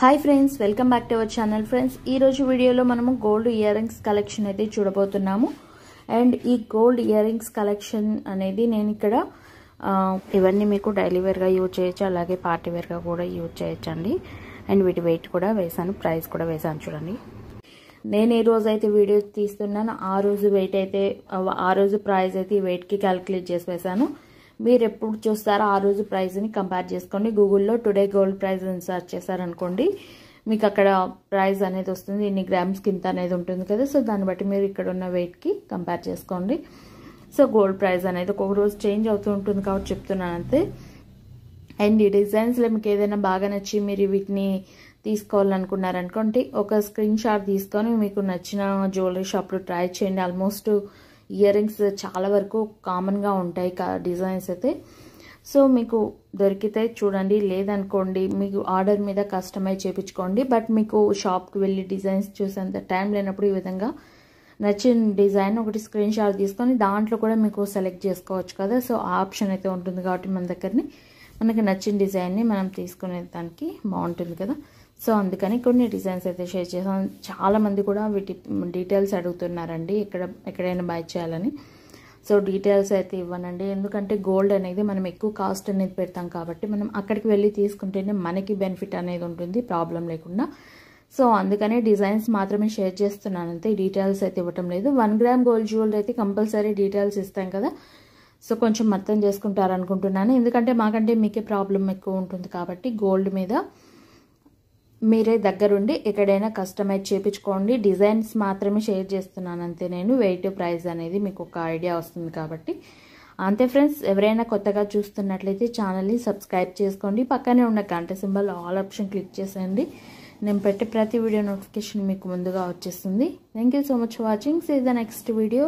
Hi friends welcome back to our channel friends ఈ రోజు వీడియోలో మనము గోల్డ్ ఇయర్ రింగ్స్ కలెక్షన్ అయితే చూడబోతున్నాము. అండ్ ఈ గోల్డ్ ఇయర్ రింగ్స్ కలెక్షన్ అనేది నేను ఇక్కడ ఇవన్నీ మీకు డైలీ వేర్గా యూజ్ చేయొచ్చు అలాగే పార్టీ వేర్గా కూడా యూజ్ చేయొచ్చు అండి అండ్ వీటి వెయిట్ కూడా వేసాను ప్రైస్ కూడా వేసాను చూడండి. నేను ఏ రోజు అయితే వీడియో తీస్తున్నాను. ఆ రోజు వెయిట్ అయితే ఆ రోజు ప్రైస్ అయితే ఈ వెయిట్కి క్యాలిక్యులేట్ చేసి వేసాను. మీరు ఎప్పుడు చూస్తారో ఆ రోజు ప్రైస్ని కంపేర్ చేసుకోండి. గూగుల్లో టుడే గోల్డ్ ప్రైస్ అని సెర్చ్ చేశారనుకోండి మీకు అక్కడ ప్రైస్ అనేది వస్తుంది. ఇన్ని గ్రామ్స్ కింద అనేది ఉంటుంది కదా సో దాన్ని బట్టి మీరు ఇక్కడ ఉన్న వెయిట్కి కంపేర్ చేసుకోండి. సో గోల్డ్ ప్రైస్ అనేది ఒక్కొక్క రోజు చేంజ్ అవుతూ ఉంటుంది కాబట్టి చెప్తున్నాను అంతే. అండ్ ఈ డిజైన్స్లో మీకు ఏదైనా బాగా నచ్చి మీరు వీటిని తీసుకోవాలనుకున్నారనుకోండి ఒక స్క్రీన్ షాట్ తీసుకొని మీకు నచ్చిన జ్యువెలరీ షాప్లో ట్రై చేయండి. ఆల్మోస్ట్ ఇయర్ రింగ్స్ చాలా వరకు కామన్గా ఉంటాయి డిజైన్స్ అయితే. సో మీకు దొరికితే చూడండి లేదనుకోండి మీకు ఆర్డర్ మీద కస్టమైజ్ చేయించుకోండి బట్ మీకు షాప్కి వెళ్ళి డిజైన్స్ చూసేంత టైం లేనప్పుడు ఈ విధంగా నచ్చిన డిజైన్ ఒకటి స్క్రీన్ షాట్ తీసుకొని దాంట్లో కూడా మీకు సెలెక్ట్ చేసుకోవచ్చు కదా. సో ఆ ఆప్షన్ అయితే ఉంటుంది కాబట్టి మన దగ్గరని. మనకి నచ్చిన డిజైన్ని మనం తీసుకునే దానికి బాగుంటుంది కదా. సో అందుకని కొన్ని డిజైన్స్ అయితే షేర్ చేసాం చాలామంది కూడా వీటి డీటెయిల్స్ అడుగుతున్నారండి ఎక్కడ ఎక్కడైనా బై చేయాలని. సో డీటెయిల్స్ అయితే ఇవ్వనండి. ఎందుకంటే గోల్డ్ అనేది మనం ఎక్కువ కాస్ట్ అనేది పెడతాం కాబట్టి మనం అక్కడికి వెళ్ళి తీసుకుంటేనే మనకి బెనిఫిట్ అనేది ఉంటుంది ప్రాబ్లం లేకుండా. సో అందుకనే డిజైన్స్ మాత్రమే షేర్ చేస్తున్నాను అంతే డీటెయిల్స్ అయితే ఇవ్వటం లేదు. వన్ గ్రామ్ గోల్డ్ జ్యువెలరీ అయితే కంపల్సరీ డీటెయిల్స్ ఇస్తాం కదా. సో కొంచెం మొత్తం చేసుకుంటారు అనుకుంటున్నాను ఎందుకంటే మాకంటే మీకే ప్రాబ్లం ఎక్కువ ఉంటుంది కాబట్టి గోల్డ్ మీద మీరే దగ్గరుండి ఎక్కడైనా కస్టమైజ్ చేయించుకోండి. డిజైన్స్ మాత్రమే షేర్ చేస్తున్నాను అంతే. నేను వెయిట్ ప్రైస్ అనేది మీకు ఒక ఐడియా వస్తుంది కాబట్టి. అంతే ఫ్రెండ్స్ ఎవరైనా కొత్తగా చూస్తున్నట్లయితే ఛానల్ని సబ్స్క్రైబ్ చేసుకోండి. పక్కనే ఉన్న గంట సింబల్ ఆల్ ఆప్షన్ క్లిక్ చేసేయండి. నేను పెట్టే ప్రతి వీడియో నోటిఫికేషన్ మీకు ముందుగా వచ్చేస్తుంది. Thank you so much watching. See the next video